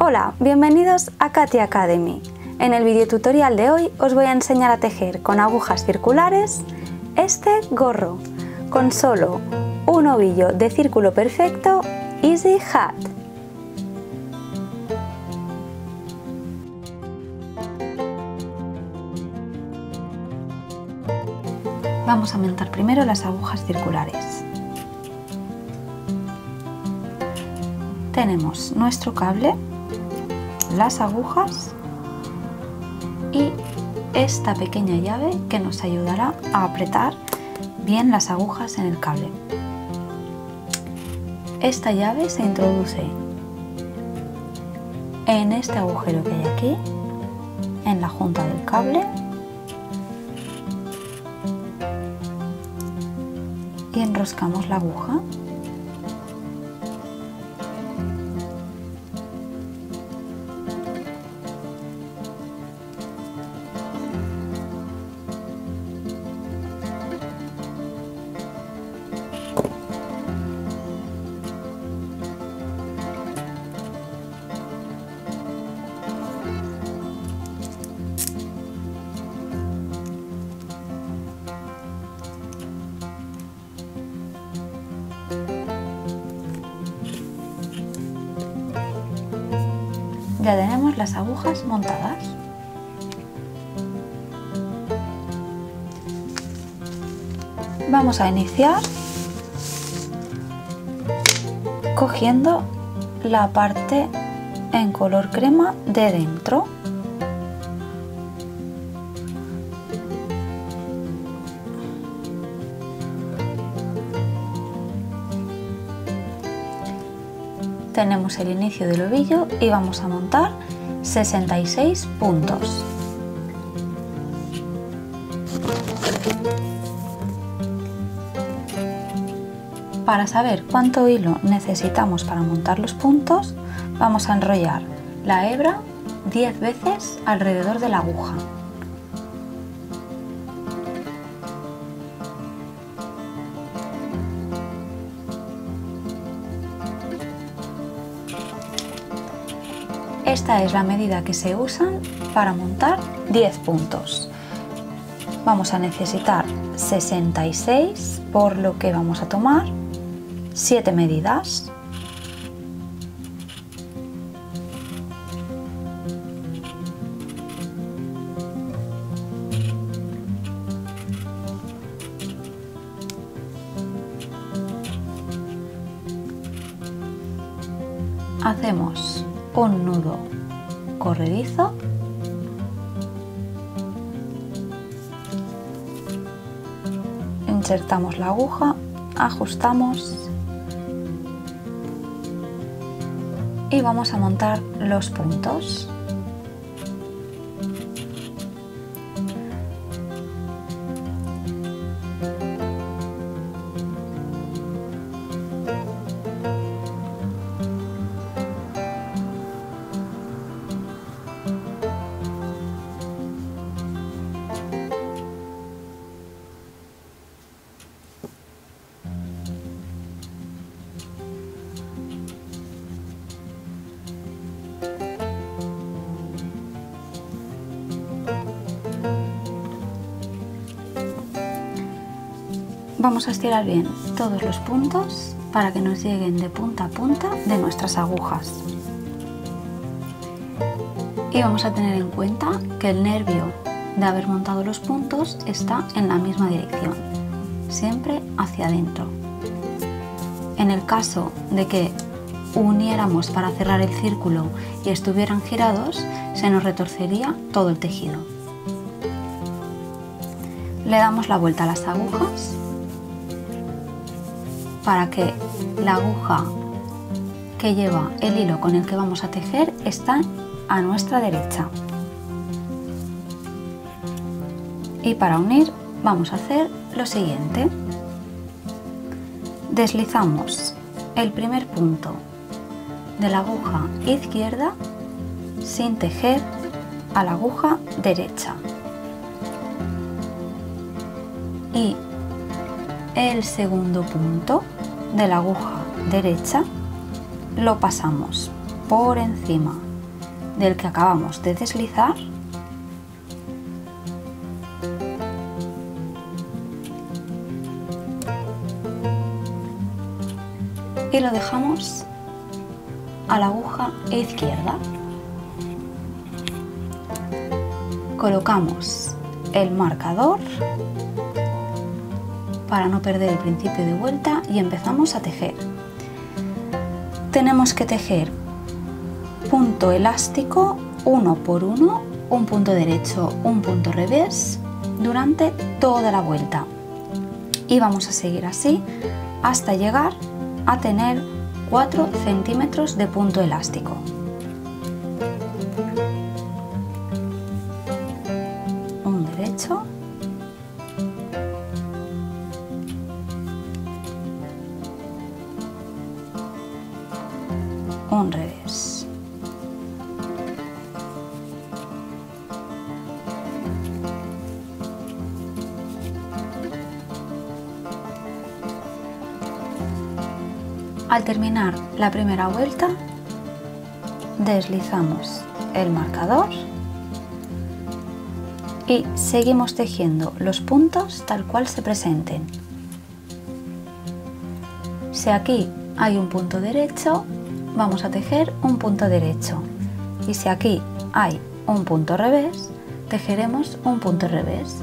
Hola, bienvenidos a Katy Academy. En el video tutorial de hoy os voy a enseñar a tejer con agujas circulares este gorro con solo un ovillo de círculo perfecto Easy Hat. Vamos a montar primero las agujas circulares. Tenemos nuestro cable, las agujas y esta pequeña llave que nos ayudará a apretar bien las agujas en el cable. Esta llave se introduce en este agujero que hay aquí, en la junta del cable y enroscamos la aguja Vamos a iniciar cogiendo la parte en color crema de dentro. tenemos el inicio del ovillo y vamos a montar 66 puntos. Para saber cuánto hilo necesitamos para montar los puntos, vamos a enrollar la hebra 10 veces alrededor de la aguja. Esta es la medida que se usan para montar 10 puntos. Vamos a necesitar 66, por lo que vamos a tomar 7 medidas. Hacemos un nudo corredizo insertamos la aguja ajustamos y vamos a montar los puntos Vamos a estirar bien todos los puntos para que nos lleguen de punta a punta de nuestras agujas. Y vamos a tener en cuenta que el nervio de haber montado los puntos está en la misma dirección, siempre hacia adentro. En el caso de que uniéramos para cerrar el círculo y estuvieran girados, se nos retorcería todo el tejido. Le damos la vuelta a las agujas para que la aguja que lleva el hilo con el que vamos a tejer está a nuestra derecha. Y para unir vamos a hacer lo siguiente. Deslizamos el primer punto de la aguja izquierda sin tejer a la aguja derecha. Y el segundo punto de la aguja derecha lo pasamos por encima del que acabamos de deslizar y lo dejamos a la aguja izquierda. Colocamos el marcador para no perder el principio de vuelta y empezamos a tejer. Tenemos que tejer punto elástico uno por uno, un punto derecho, un punto revés durante toda la vuelta. Y vamos a seguir así hasta llegar a tener 4 centímetros de punto elástico. Terminar la primera vuelta, deslizamos el marcador y seguimos tejiendo los puntos tal cual se presenten. Si aquí hay un punto derecho, vamos a tejer un punto derecho. Y si aquí hay un punto revés, tejeremos un punto revés.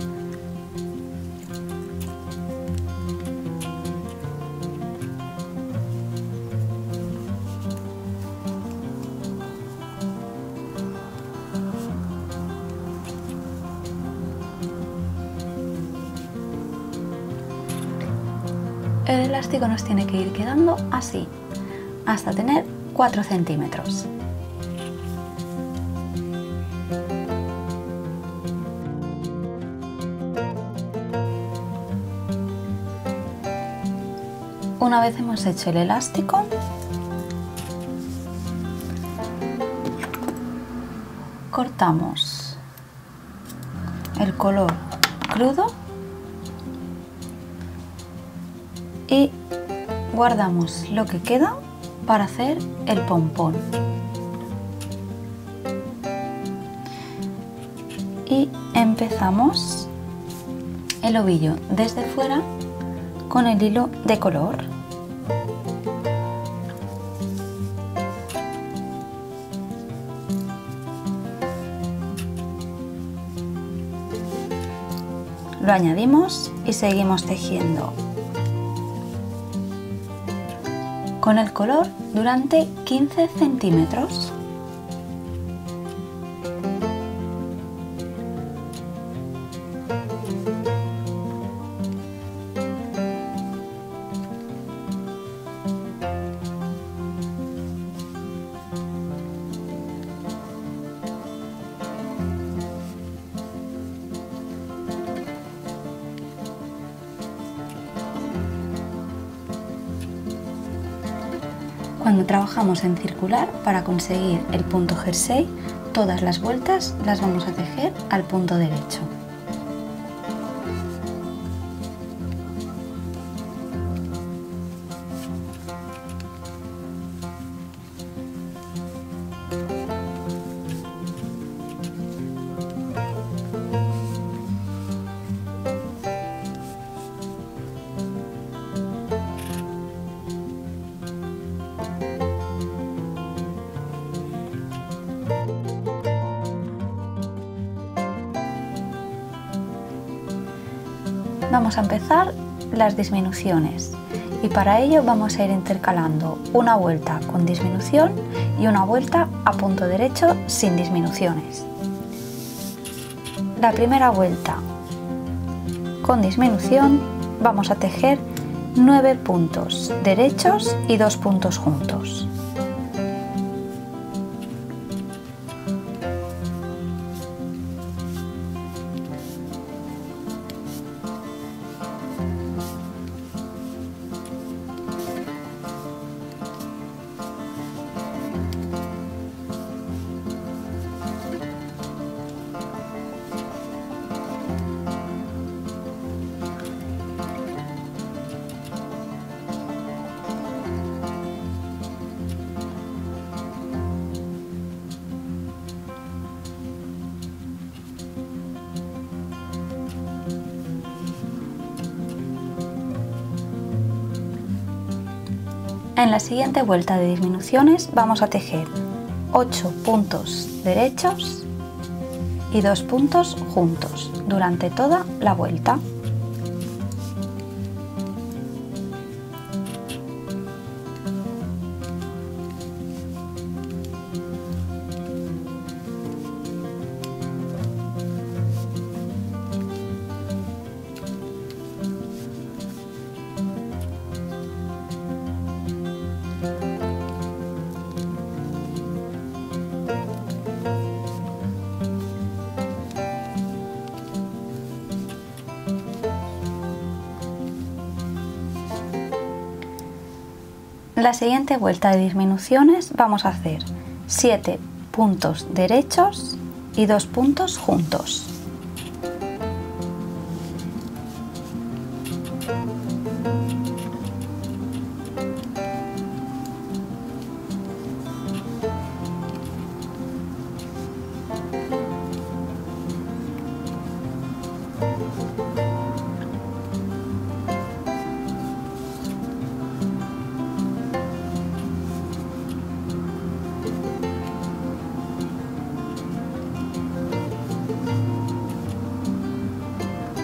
El elástico nos tiene que ir quedando así, hasta tener 4 centímetros. Una vez hemos hecho el elástico, cortamos el color crudo guardamos lo que queda para hacer el pompón. Y empezamos el ovillo desde fuera con el hilo de color. Lo añadimos y seguimos tejiendo con el color durante 15 centímetros. En circular, para conseguir el punto jersey, todas las vueltas las vamos a tejer al punto derecho. Vamos a empezar las disminuciones y para ello vamos a ir intercalando una vuelta con disminución y una vuelta a punto derecho sin disminuciones. La primera vuelta con disminución vamos a tejer 9 puntos derechos y 2 puntos juntos. En la siguiente vuelta de disminuciones vamos a tejer 8 puntos derechos y 2 puntos juntos durante toda la vuelta. La siguiente vuelta de disminuciones vamos a hacer 7 puntos derechos y 2 puntos juntos.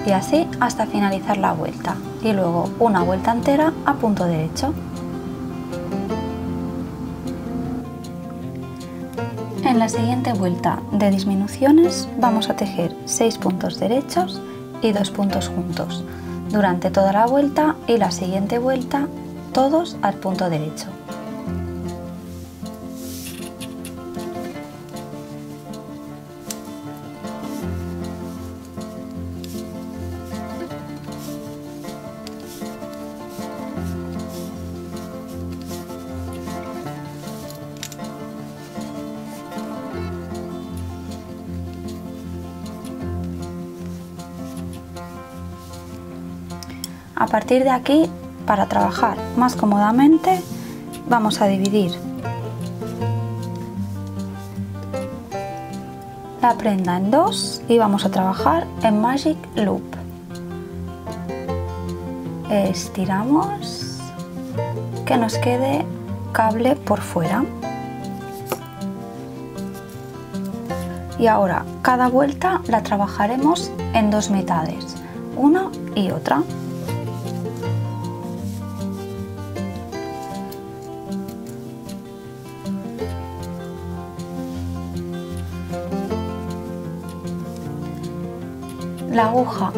Y así hasta finalizar la vuelta y luego una vuelta entera a punto derecho. En la siguiente vuelta de disminuciones vamos a tejer 6 puntos derechos y 2 puntos juntos durante toda la vuelta y la siguiente vuelta todos al punto derecho. Partir de aquí, para trabajar más cómodamente, vamos a dividir la prenda en dos y vamos a trabajar en Magic Loop. Estiramos que nos quede cable por fuera. Y ahora cada vuelta la trabajaremos en dos mitades, una y otra. La aguja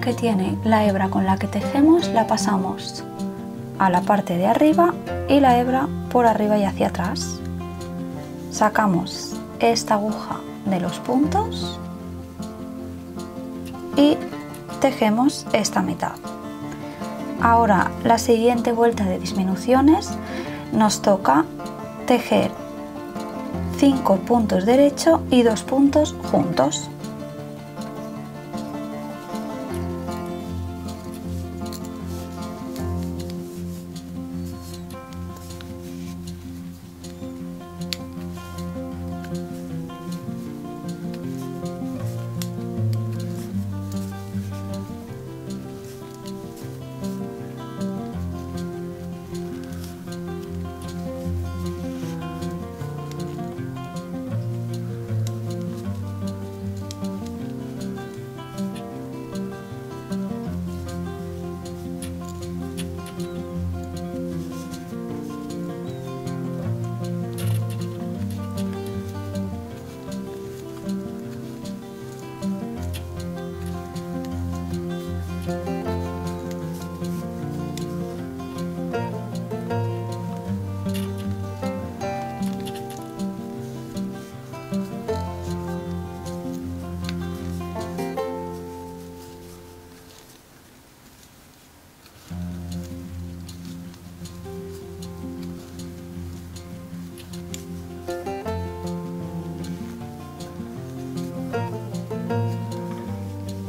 que tiene la hebra con la que tejemos la pasamos a la parte de arriba y la hebra por arriba y hacia atrás. Sacamos esta aguja de los puntos y tejemos esta mitad. Ahora la siguiente vuelta de disminuciones nos toca tejer 5 puntos derecho y 2 puntos juntos.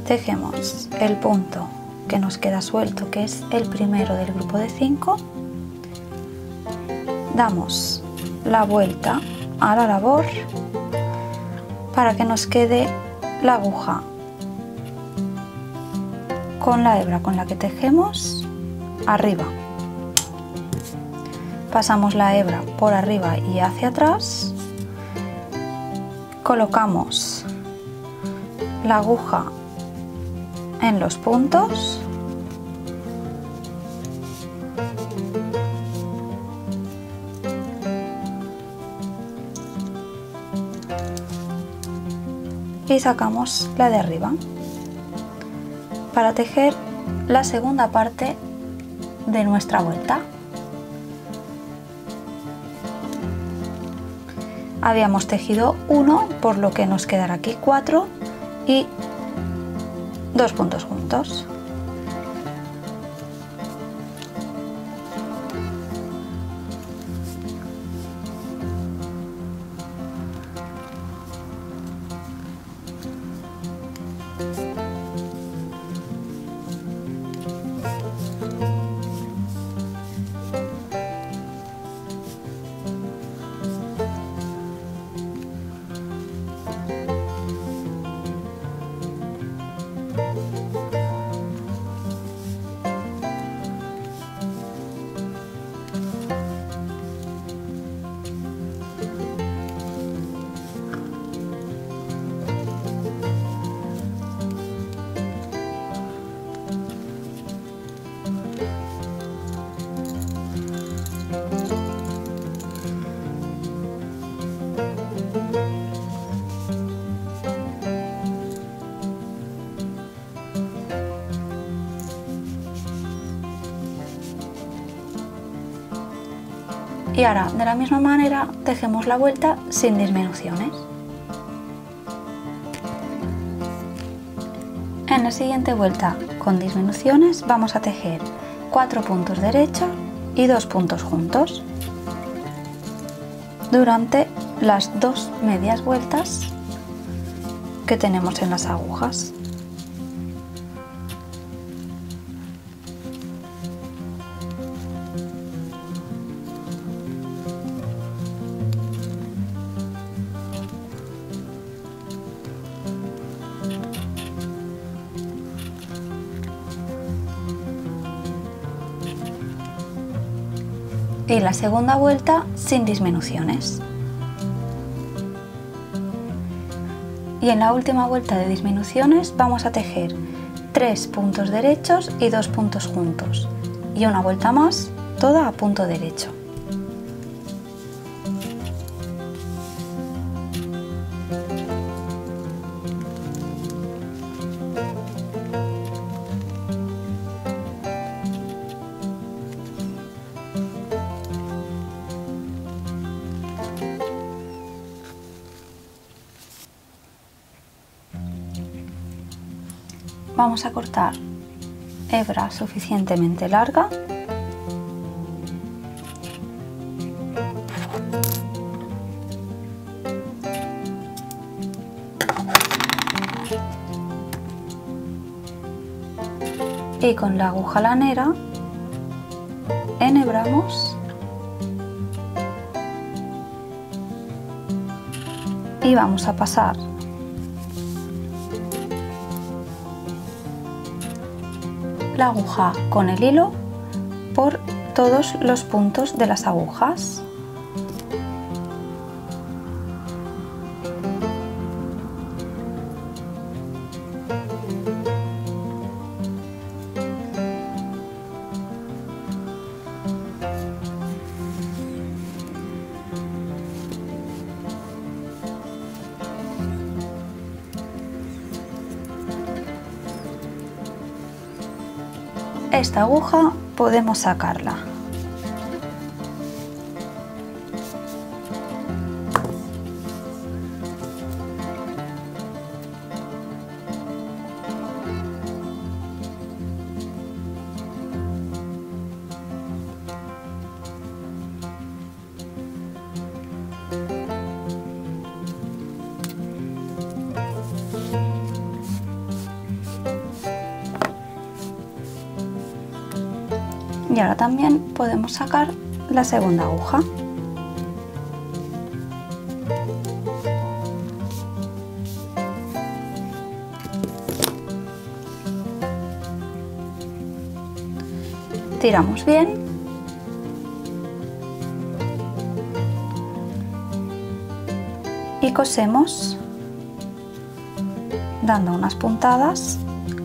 Tejemos el punto que nos queda suelto, que es el primero del grupo de 5, damos la vuelta a la labor para que nos quede la aguja con la hebra con la que tejemos arriba. pasamos la hebra por arriba y hacia atrás, colocamos la aguja en los puntos y sacamos la de arriba para tejer la segunda parte de nuestra vuelta. Habíamos tejido uno, por lo que nos quedará aquí cuatro y dos puntos juntos. Y ahora de la misma manera tejemos la vuelta sin disminuciones. En la siguiente vuelta con disminuciones vamos a tejer cuatro puntos derechos y dos puntos juntos durante las dos medias vueltas que tenemos en las agujas. Y la segunda vuelta sin disminuciones. Y en la última vuelta de disminuciones vamos a tejer tres puntos derechos y dos puntos juntos y una vuelta más toda a punto derecho. Vamos a cortar hebra suficientemente larga. Y con la aguja lanera enhebramos. Y vamos a pasar la aguja con el hilo por todos los puntos de las agujas. Esta aguja podemos sacarla. sacar la segunda aguja tiramos bien y cosemos dando unas puntadas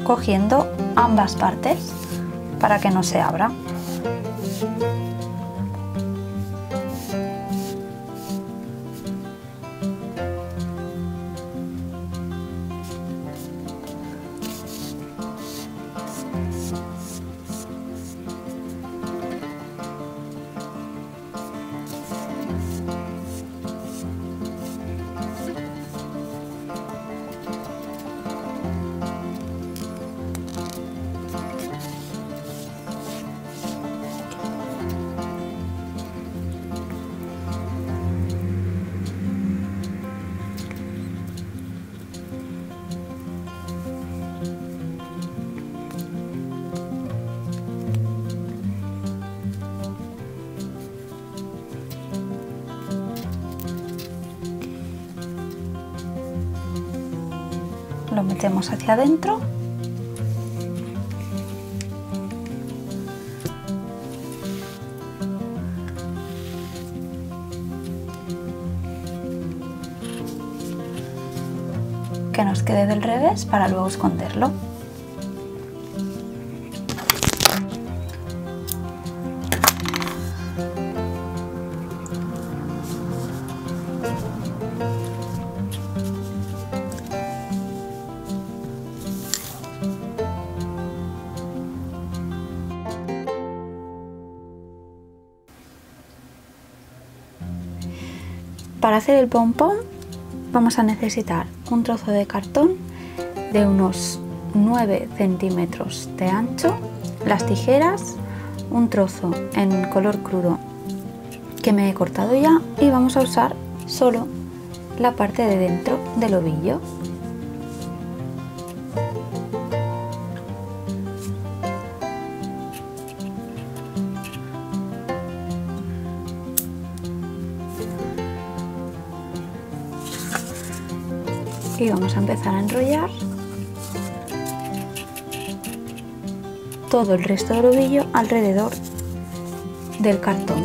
cogiendo ambas partes para que no se abra. Lo metemos hacia adentro que nos quede del revés para luego esconderlo. Hacer el pompón vamos a necesitar un trozo de cartón de unos 9 centímetros de ancho, las tijeras, un trozo en color crudo que me he cortado ya y vamos a usar solo la parte de dentro del ovillo. Vamos a empezar a enrollar todo el resto del ovillo alrededor del cartón.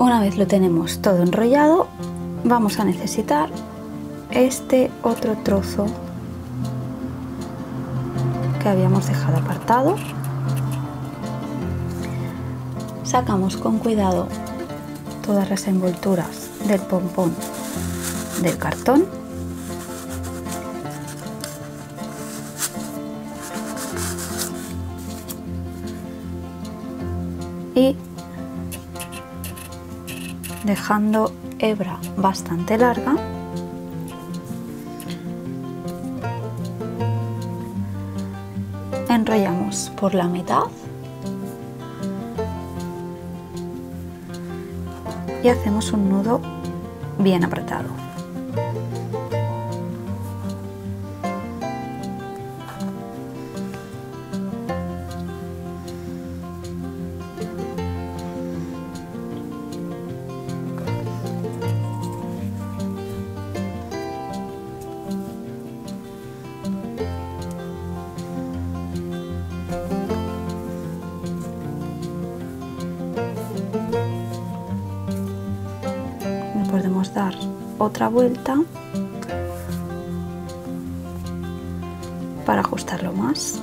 Una vez lo tenemos todo enrollado, vamos a necesitar este otro trozo que habíamos dejado apartado sacamos con cuidado todas las envolturas del pompón del cartón. Y dejando hebra bastante larga enrollamos por la mitad y hacemos un nudo bien apretado. Podemos dar otra vuelta para ajustarlo más.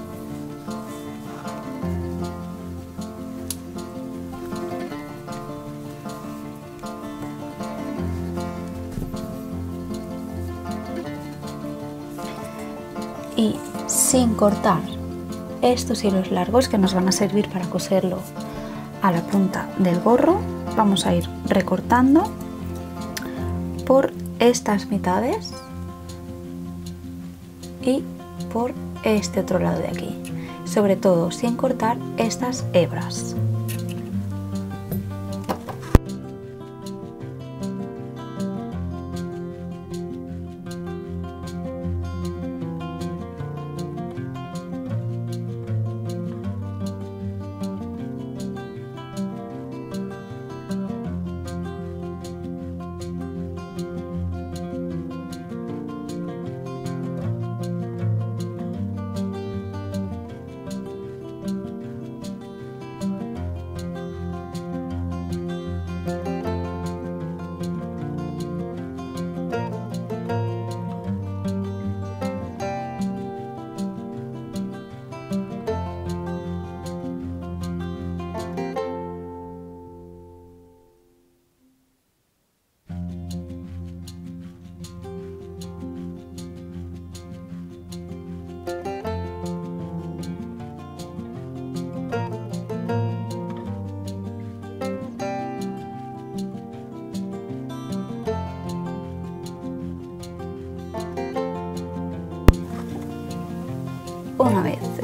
Y sin cortar estos hilos largos que nos van a servir para coserlo a la punta del gorro, vamos a ir recortando por estas mitades y por este otro lado de aquí. Sobre todo sin cortar estas hebras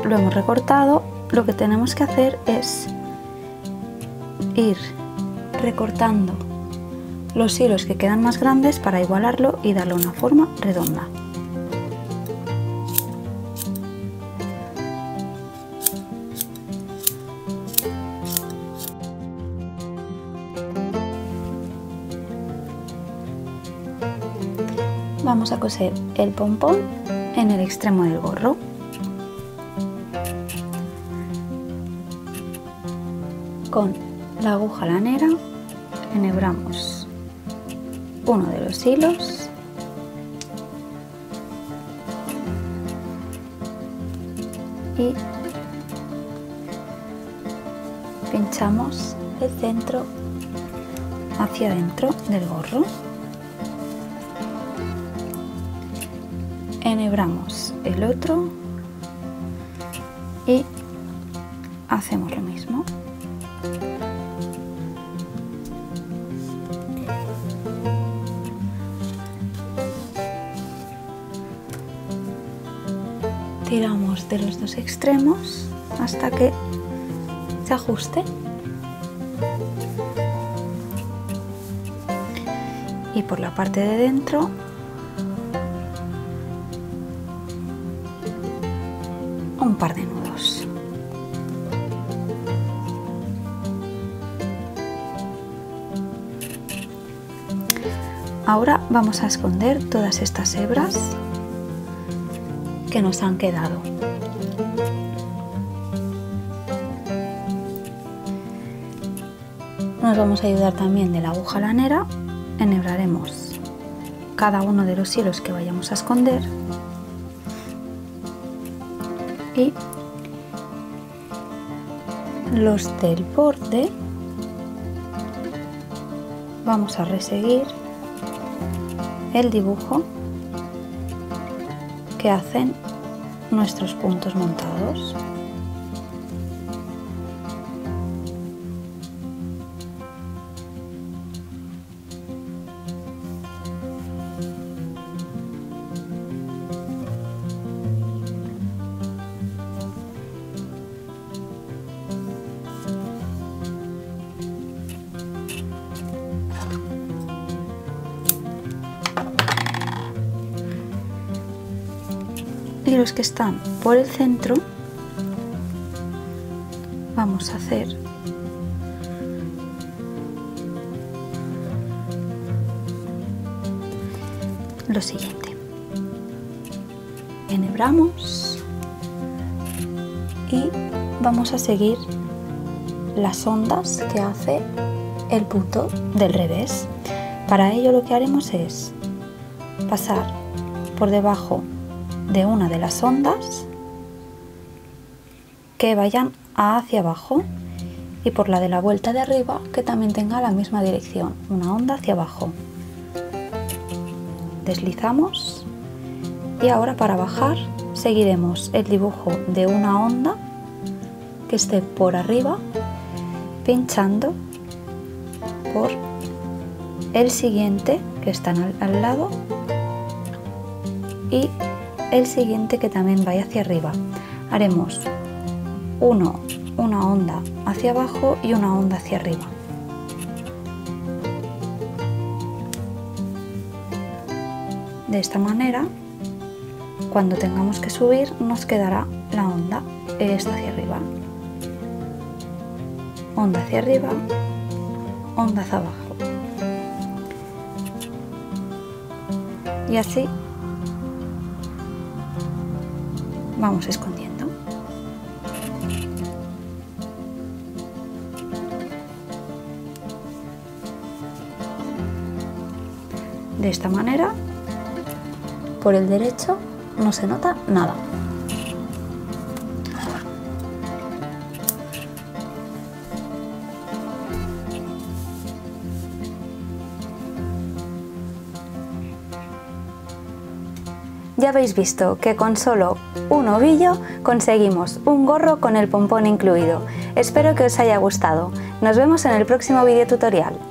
lo hemos recortado, lo que tenemos que hacer es ir recortando los hilos que quedan más grandes para igualarlo y darle una forma redonda. Vamos a coser el pompón en el extremo del gorro. Con la aguja lanera enhebramos uno de los hilos y pinchamos el centro hacia adentro del gorro. Enhebramos el otro y hacemos lo mismo. Tiramos de los dos extremos hasta que se ajuste. Y por la parte de dentro un par de ahora vamos a esconder todas estas hebras que nos han quedado. Nos vamos a ayudar también de la aguja lanera, enhebraremos cada uno de los hilos que vayamos a esconder y los del borde vamos a reseguir el dibujo que hacen nuestros puntos montados. Que están por el centro vamos a hacer lo siguiente. Enhebramos y vamos a seguir las ondas que hace el punto del revés. Para ello lo que haremos es pasar por debajo de una de las ondas que vayan hacia abajo y por la de la vuelta de arriba que también tenga la misma dirección, una onda hacia abajo. Deslizamos y ahora para bajar seguiremos el dibujo de una onda que esté por arriba pinchando por el siguiente que está al lado y el siguiente que también vaya hacia arriba. Haremos uno, una onda hacia abajo y una onda hacia arriba. De esta manera, cuando tengamos que subir, nos quedará la onda esta hacia arriba. Onda hacia arriba, onda hacia abajo. Y así vamos escondiendo. De esta manera, por el derecho no se nota nada. Ya habéis visto que con solo un ovillo conseguimos un gorro con el pompón incluido. Espero que os haya gustado. Nos vemos en el próximo video tutorial.